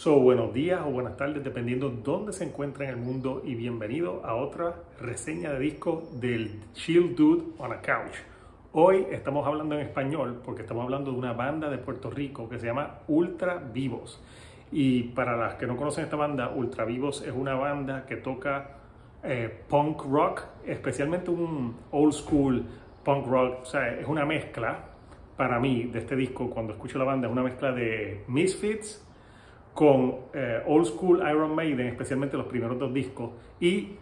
So, buenos días o buenas tardes, dependiendo dónde se encuentra en el mundo, y bienvenido a otra reseña de disco del Chill Dude on a Couch. Hoy estamos hablando en español porque estamos hablando de una banda de Puerto Rico que se llama Ultra Vivos. Y para las que no conocen esta banda, Ultra Vivos es una banda que toca eh, punk rock, especialmente un old school punk rock, o sea, es una mezcla para mí de este disco cuando escucho la banda, es una mezcla de Misfits con eh, old school Iron Maiden, especialmente los primeros dos discos, y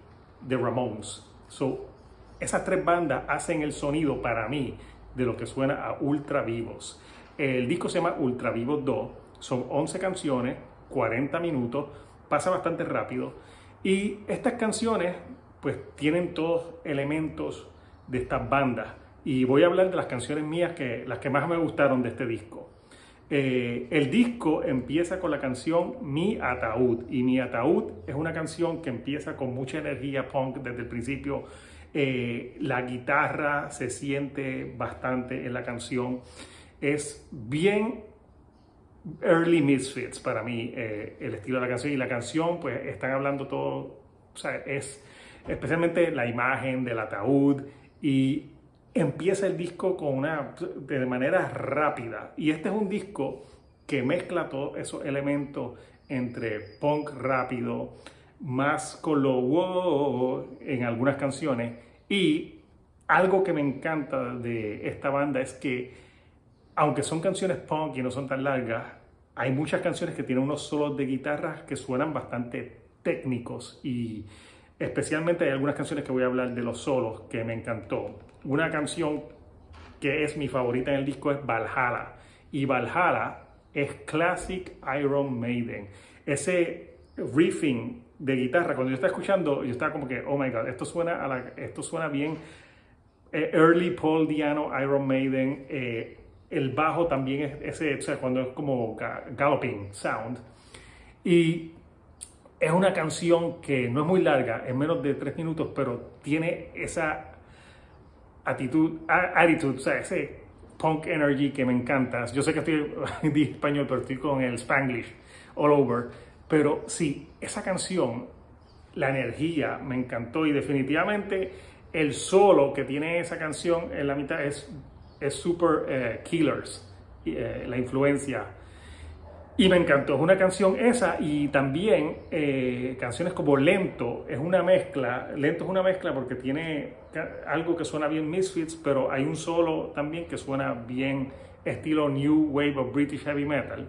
The Ramones. So, esas tres bandas hacen el sonido para mí de lo que suena a Ultra Vivos. El disco se llama Ultra Vivos 2, son 11 canciones, 40 minutos, pasa bastante rápido y estas canciones pues tienen todos elementos de estas bandas y voy a hablar de las canciones mías que las que más me gustaron de este disco. Eh, el disco empieza con la canción Mi Ataúd y Mi Ataúd es una canción que empieza con mucha energía punk desde el principio. Eh, la guitarra se siente bastante en la canción. Es bien early Misfits para mí eh, el estilo de la canción y la canción pues están hablando todo, o sea, es especialmente la imagen del ataúd y empieza el disco con una, de manera rápida. Y este es un disco que mezcla todos esos elementos entre punk rápido, más con lo wow en algunas canciones. Y algo que me encanta de esta banda es que, aunque son canciones punk y no son tan largas, hay muchas canciones que tienen unos solos de guitarra que suenan bastante técnicos y especialmente hay algunas canciones que voy a hablar de los solos que me encantó. Una canción que es mi favorita en el disco es Valhalla. Y Valhalla es classic Iron Maiden. Ese riffing de guitarra, cuando yo estaba escuchando, yo estaba como que, oh my god, esto suena, esto suena bien. Eh, early Paul Diano, Iron Maiden. Eh, el bajo también es ese, o sea, cuando es como galloping sound. Y es una canción que no es muy larga, es menos de tres minutos, pero tiene esa actitud, attitude, o sea, ese punk energy que me encanta. Yo sé que estoy en español, pero estoy con el spanglish all over. Pero sí, esa canción, la energía me encantó y definitivamente el solo que tiene esa canción en la mitad es, super eh, killers, eh, la influencia y me encantó, es una canción esa y también eh, canciones como Lento, es una mezcla, Lento es una mezcla porque tiene algo que suena bien Misfits, pero hay un solo también que suena bien estilo New Wave of British Heavy Metal.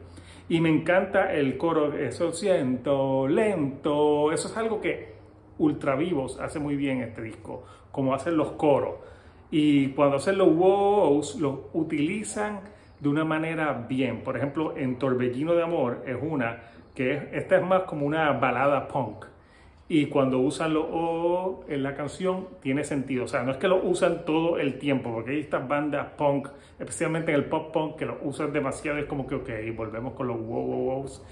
Y me encanta el coro, eso siento, lento, eso es algo que Ultra Vivos hace muy bien este disco, como hacen los coros. Y cuando hacen los wows, los utilizan de una manera bien. Por ejemplo, en Torbellino de Amor es una que es, esta es más como una balada punk. Y cuando usan lo O en la canción tiene sentido. O sea, no es que lo usan todo el tiempo, porque hay estas bandas punk, especialmente en el pop punk, que lo usan demasiado. Es como que, ok, volvemos con los wow, wow, wows.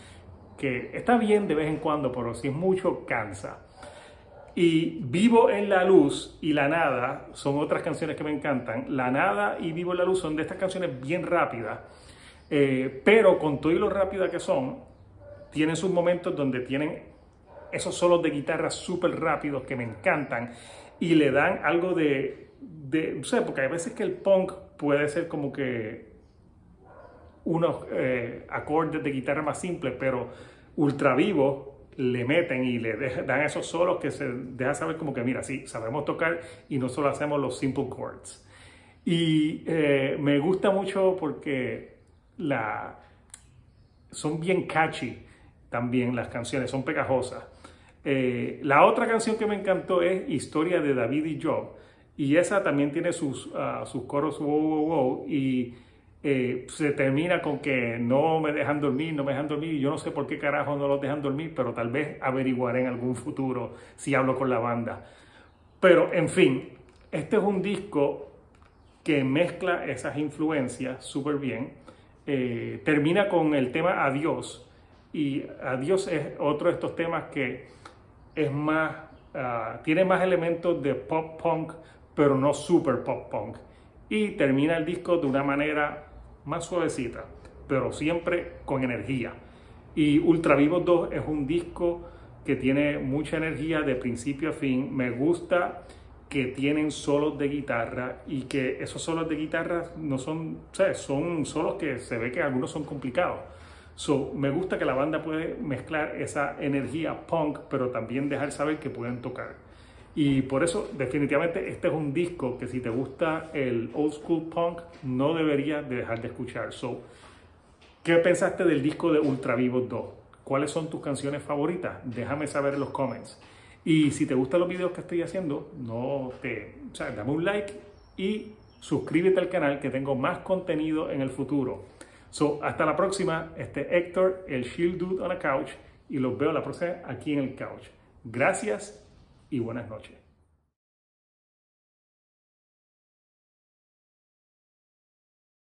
Que está bien de vez en cuando, pero si es mucho, cansa. Y Vivo en la Luz y La Nada son otras canciones que me encantan. La Nada y Vivo en la Luz son de estas canciones bien rápidas, eh, pero con todo y lo rápida que son, tienen sus momentos donde tienen esos solos de guitarra súper rápidos que me encantan y le dan algo de, no sé, porque hay veces que el punk puede ser como que unos eh, acordes de guitarra más simples, pero ultra vivo le meten y le dan esos solos que se deja saber como que, mira, sí, sabemos tocar y no solo hacemos los simple chords. Y eh, me gusta mucho porque la, son bien catchy también las canciones, son pegajosas. Eh, la otra canción que me encantó es Historia de David y Job. Y esa también tiene sus, ah, sus coros wow, wow, wow. Y eh, se termina con que no me dejan dormir, no me dejan dormir, yo no sé por qué carajo no los dejan dormir, pero tal vez averiguaré en algún futuro si hablo con la banda. Pero en fin, este es un disco que mezcla esas influencias súper bien. Eh, termina con el tema Adiós, y Adiós es otro de estos temas que es más, ah, tiene más elementos de pop punk, pero no super pop punk. Y termina el disco de una manera más suavecita, pero siempre con energía. Y Ultra Vivo 2 es un disco que tiene mucha energía de principio a fin. Me gusta que tienen solos de guitarra y que esos solos de guitarra no son, son solos que se ve que algunos son complicados. So, me gusta que la banda puede mezclar esa energía punk, pero también dejar saber que pueden tocar. Y por eso, definitivamente, este es un disco que si te gusta el old school punk, no deberías dejar de escuchar. So, ¿Qué pensaste del disco de Ultra Vivo 2? ¿Cuáles son tus canciones favoritas? Déjame saber en los comments. Y si te gustan los videos que estoy haciendo, no te, o sea, dame un like y suscríbete al canal que tengo más contenido en el futuro. So, hasta la próxima. Este Héctor, el Shield Dude on a Couch, y los veo la próxima aquí en el couch. Gracias y buenas noches.